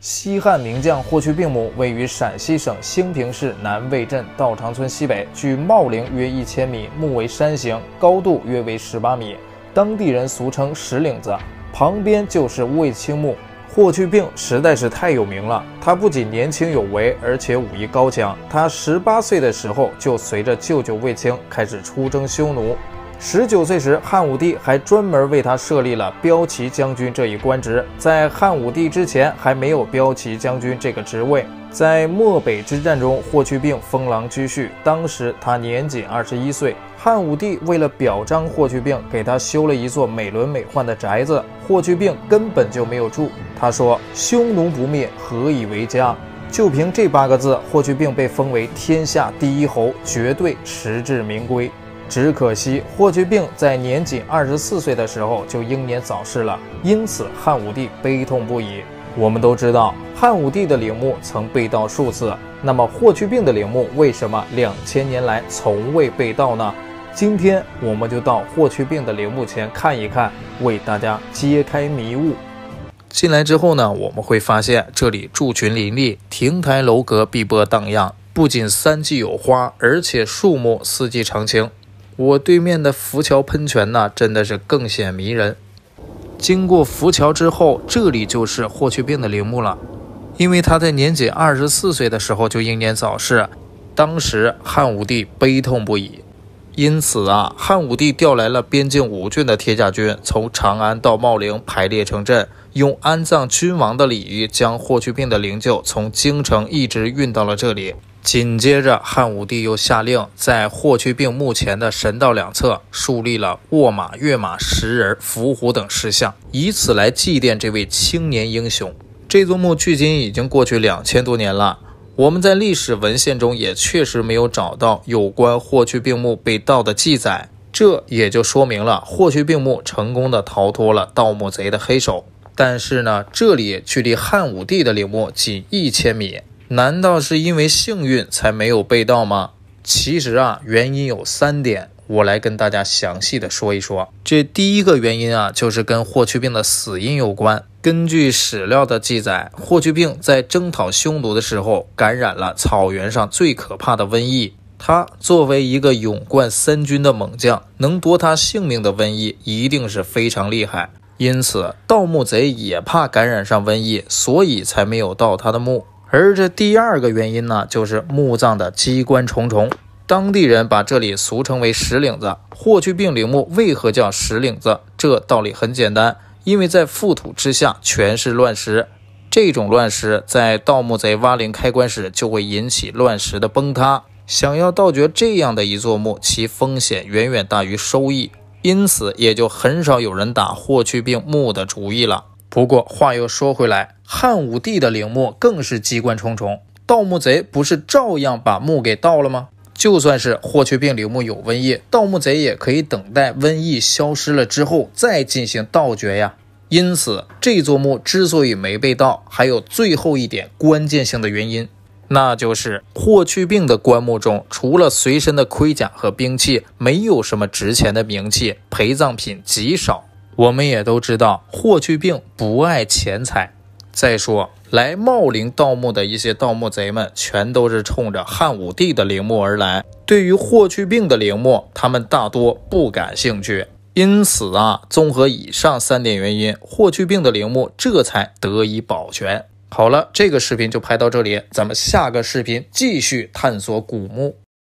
西汉名将霍去病墓位于陕西省兴平市南魏镇道长村西北，距茂陵约一千米，墓为山形，高度约为十八米，当地人俗称石岭子。旁边就是卫青墓。霍去病实在是太有名了，他不仅年轻有为，而且武艺高强。他十八岁的时候就随着舅舅卫青开始出征匈奴。十九岁时，汉武帝还专门为他设立了骠骑将军这一官职。在汉武帝之前，还没有骠骑将军这个职位。在漠北之战中，霍去病封狼居胥，当时他年仅二十一岁。汉武帝为了表彰霍去病，给他修了一座美轮美奂的宅子。霍去病根本就没有住。他说：“匈奴不灭，何以为家？”就凭这八个字，霍去病被封为天下第一侯，绝对实至名归。只可惜，霍去病在年仅二十四岁的时候就英年早逝了，因此汉武帝悲痛不已。我们都知道，汉武帝的陵墓曾被盗数次，那么霍去病的陵墓为什么两千年来从未被盗呢？今天我们就到霍去病的陵墓前看一看，为大家揭开迷雾。进来之后呢，我们会发现这里筑群林立，亭台楼阁，碧波荡漾，不仅三季有花，而且树木四季常青。我对面的浮桥喷泉呢，真的是更显迷人。经过浮桥之后，这里就是霍去病的陵墓了。因为他在年仅二十四岁的时候就英年早逝，当时汉武帝悲痛不已，因此啊，汉武帝调来了边境五郡的铁甲军，从长安到茂陵排列成阵，用安葬君王的礼仪，将霍去病的灵柩从京城一直运到了这里。紧接着，汉武帝又下令在霍去病墓前的神道两侧树立了卧马、跃马、石人、伏虎等石像，以此来祭奠这位青年英雄。这座墓距今已经过去两千多年了，我们在历史文献中也确实没有找到有关霍去病墓被盗的记载，这也就说明了霍去病墓成功的逃脱了盗墓贼的黑手。但是呢，这里距离汉武帝的陵墓仅一千米。难道是因为幸运才没有被盗吗？其实啊，原因有三点，我来跟大家详细的说一说。这第一个原因啊，就是跟霍去病的死因有关。根据史料的记载，霍去病在征讨匈奴的时候，感染了草原上最可怕的瘟疫。他作为一个勇冠三军的猛将，能夺他性命的瘟疫一定是非常厉害。因此，盗墓贼也怕感染上瘟疫，所以才没有盗他的墓。而这第二个原因呢，就是墓葬的机关重重。当地人把这里俗称为石岭子。霍去病陵墓为何叫石岭子？这道理很简单，因为在覆土之下全是乱石，这种乱石在盗墓贼挖陵开棺时就会引起乱石的崩塌。想要盗掘这样的一座墓，其风险远远大于收益，因此也就很少有人打霍去病墓的主意了。不过话又说回来，汉武帝的陵墓更是机关重重，盗墓贼不是照样把墓给盗了吗？就算是霍去病陵墓有瘟疫，盗墓贼也可以等待瘟疫消失了之后再进行盗掘呀。因此，这座墓之所以没被盗，还有最后一点关键性的原因，那就是霍去病的棺木中除了随身的盔甲和兵器，没有什么值钱的名器，陪葬品极少。我们也都知道，霍去病不爱钱财。再说，来茂陵盗墓的一些盗墓贼们，全都是冲着汉武帝的陵墓而来。对于霍去病的陵墓，他们大多不感兴趣。因此啊，综合以上三点原因，霍去病的陵墓这才得以保全。好了，这个视频就拍到这里，咱们下个视频继续探索古墓。